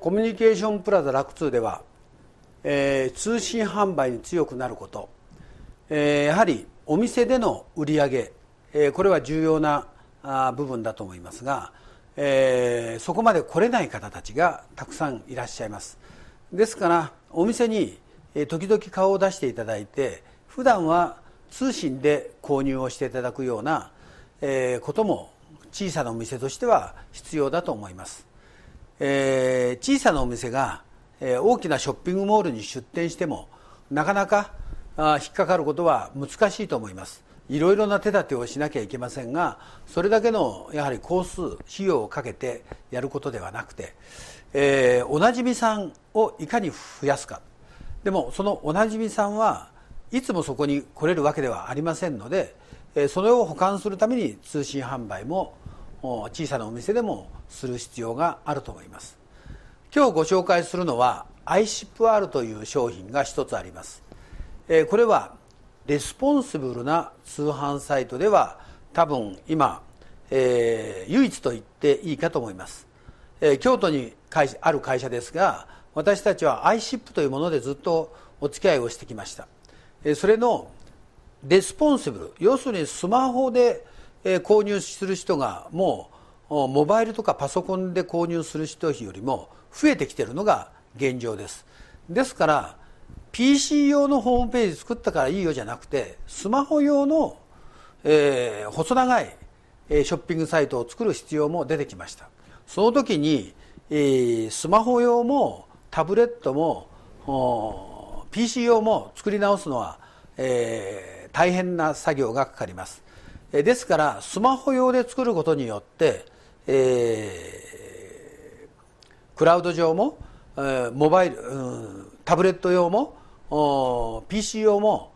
コミュニケーションプラザ楽2では、えー、通信販売に強くなること、えー、やはりお店での売り上げ、えー、これは重要なあ部分だと思いますが、えー、そこまで来れない方たちがたくさんいらっしゃいます。ですからお店に、時々顔を出していただいて普段は通信で購入をしていただくような、え、ことも小さなお店としては必要だと思います、えー、小さなお店が、えー、大きなショッピングモールに出店してもなかなかあ引っかかることは難しいと思います。いろいろな手立てをしなきゃいけませんがそれだけのやはり工数費用をかけてやることではなくて、えー、おなじみさんをいかに増やすか。でもそのおなじみさんはいつもそこに来れるわけではありませんのでえそれを補完するために通信販売も小さなお店でもする必要があると思います。今日ご紹介するのは iShipR という商品が一つあります。これはレスポンシブルな通販サイトでは多分今、えー、唯一と言っていいかと思います、え、京都にある会社ですが私たちは iShip というものでずっとお付き合いをしてきました。それのレスポンシブル要するにスマホで購入する人がもうモバイルとかパソコンで購入する人よりも増えてきてるのが現状ですですから PC 用のホームページ作ったからいいよじゃなくてスマホ用の、えー、細長いショッピングサイトを作る必要も出てきましたその時に、えー、スマホ用もタブレットも PC 用も作り直すのは、えー、大変な作業がかかります。ですから、スマホ用で作ることによって、えー、クラウド上も、えー、モバイル、うん、タブレット用も、PC 用も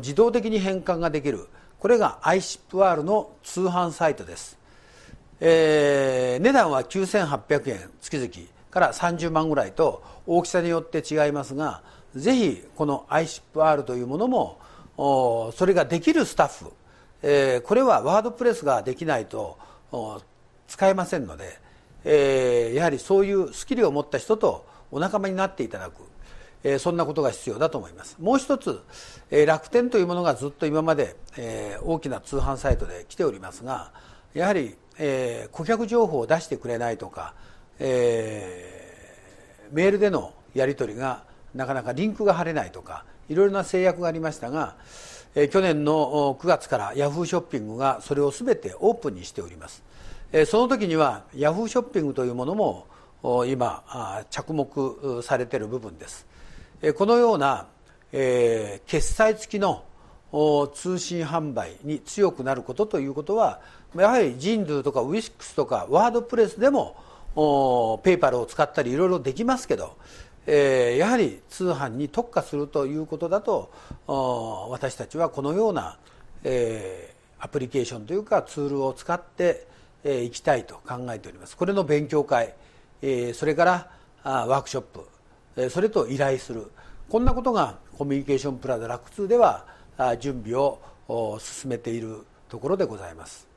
自動的に変換ができる。これが iShipR の通販サイトです。えー、値段は9800円月々から30万ぐらいと大きさによって違いますが、ぜひこの iShipR というものもそれができるスタッフ、えー、これはワードプレスができないと使えませんので、えー、やはりそういうスキルを持った人とお仲間になっていただく、えー、そんなことが必要だと思います。もう一つ、えー、楽天というものがずっと今まで、えー、大きな通販サイトで来ておりますがやはり、えー、顧客情報を出してくれないとか、えー、メールでのやり取りがなかなかリンクが貼れないとかいろいろな制約がありましたが、え、去年の9月からヤフーショッピングがそれを全てオープンにしております、え、その時にはヤフーショッピングというものも今着目されている部分です、このような、えー、決済付きの通信販売に強くなることということはやはりジンドゥとかウィスクスとかワードプレスでもペーパルを使ったりいろいろできますけどえー、やはり通販に特化するということだと私たちはこのような、えー、アプリケーションというかツールを使ってい、えー、きたいと考えております。これの勉強会、えー、それからあワークショップ、えー、それと依頼する。こんなことがコミュニケーションプラザ楽2では準備を進めているところでございます。